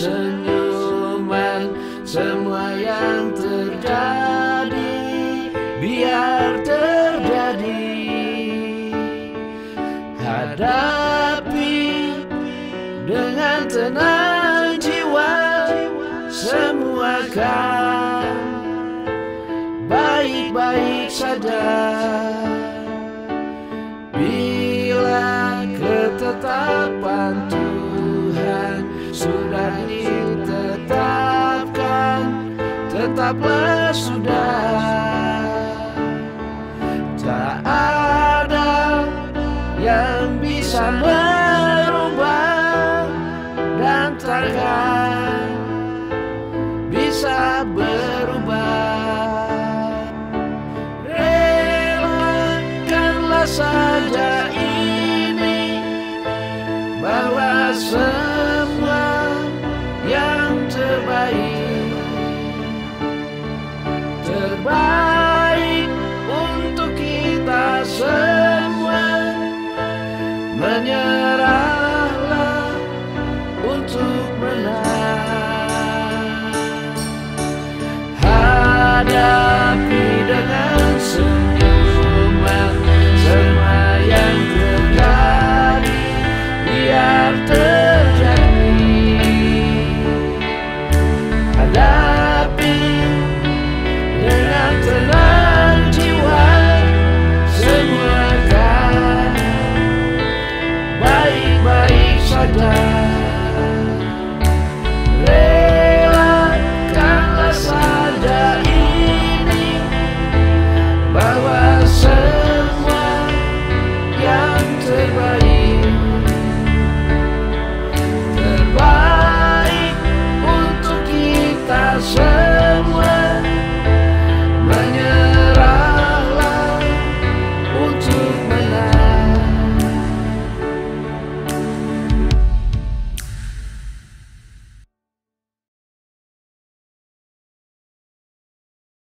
senyuman Semua yang terjadi Biar terjadi. Hadapi dengan tenang jiwa Semua kan baik-baik saja Tetaplah sudah. Tak ada yang bisa merubah Dan takkan bisa berubah. Relakanlah saja ini Bahwa semua Amen.